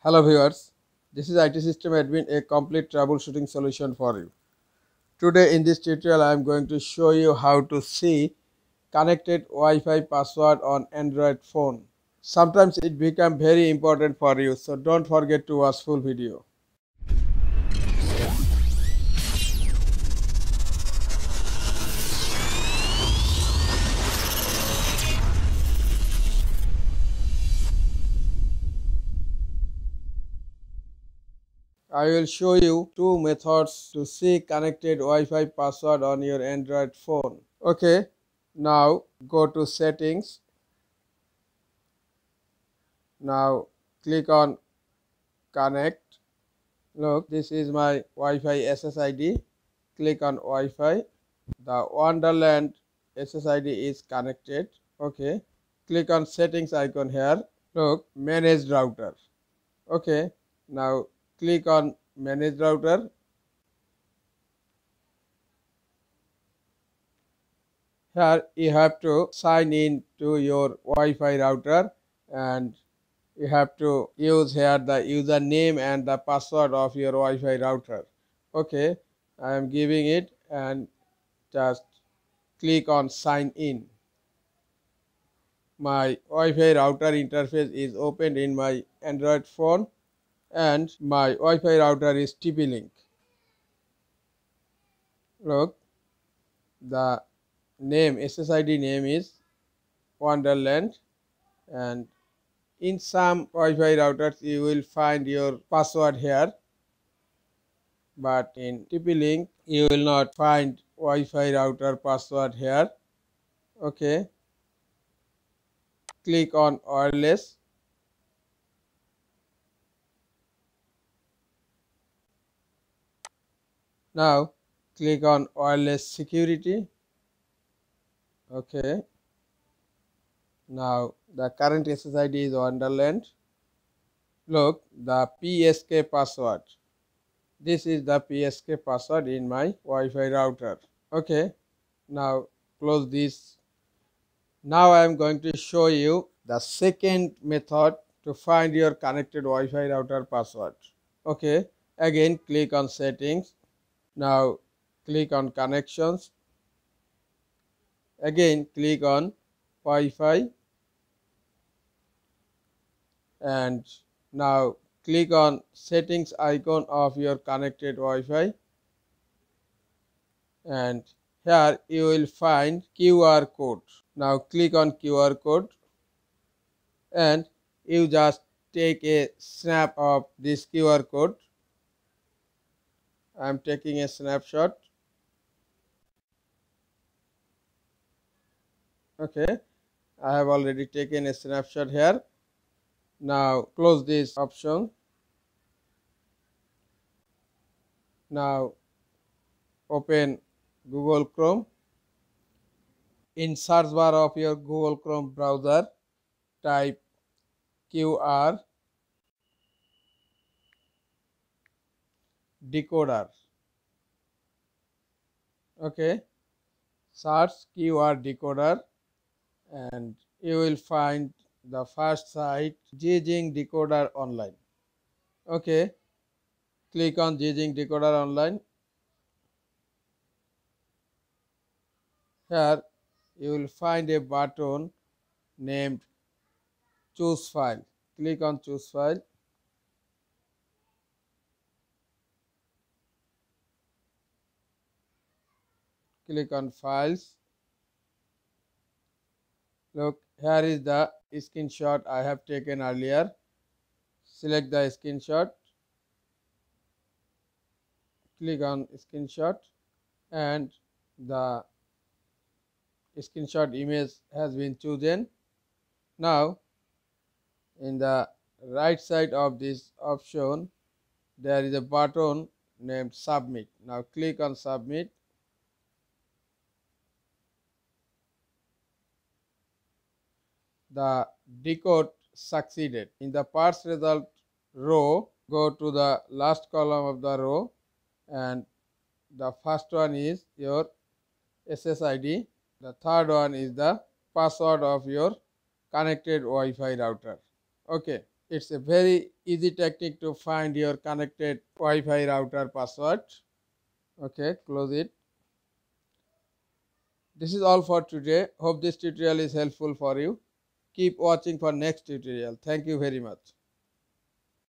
Hello viewers, this is IT System Admin, a complete troubleshooting solution for you. Today in this tutorial I am going to show you how to see connected Wi-Fi password on Android phone. Sometimes it become very important for you so don't forget to watch full video. I will show you two methods to see connected Wi-Fi password on your Android phone. Okay, now go to settings. Now click on connect. Look, this is my Wi-Fi SSID. Click on Wi-Fi. The Wonderland SSID is connected. Okay, click on settings icon here. Look, manage router. Okay, now click on manage router. Here you have to sign in to your Wi-Fi router and you have to use here the username and the password of your Wi-Fi router. Okay I am giving it and just click on sign in. My Wi-Fi router interface is opened in my Android phone and my Wi-Fi router is TP-Link. Look, the name SSID name is Wonderland and in some Wi-Fi routers you will find your password here but in TP-Link you will not find Wi-Fi router password here. Okay. Click on wireless now click on wireless security. Okay. Now the current SSID is Wonderland look the PSK password. This is the PSK password in my Wi-Fi router. Okay. Now close this. Now I am going to show you the second method to find your connected Wi-Fi router password. Okay. Again click on settings now click on connections. Again click on Wi-Fi and now click on settings icon of your connected Wi-Fi and here you will find QR code. Now click on QR code and you just take a snap of this QR code I am taking a snapshot. Okay, I have already taken a snapshot here. Now close this option. Now open Google Chrome. In search bar of your Google Chrome browser, type QR decoder. Okay. Search keyword decoder and you will find the first site ZXing decoder online. Okay. Click on ZXing decoder online. Here you will find a button named choose file. Click on choose file click on files. Look here is the screenshot I have taken earlier. Select the screenshot. Click on screenshot and the screenshot image has been chosen. Now in the right side of this option there is a button named submit. Now click on submit the decode succeeded. In the parse result row, go to the last column of the row and the first one is your SSID, the third one is the password of your connected Wi-Fi router. Okay. it's a very easy technique to find your connected Wi-Fi router password. Okay, close it. This is all for today. Hope this tutorial is helpful for you. Keep watching for next tutorial. Thank you very much.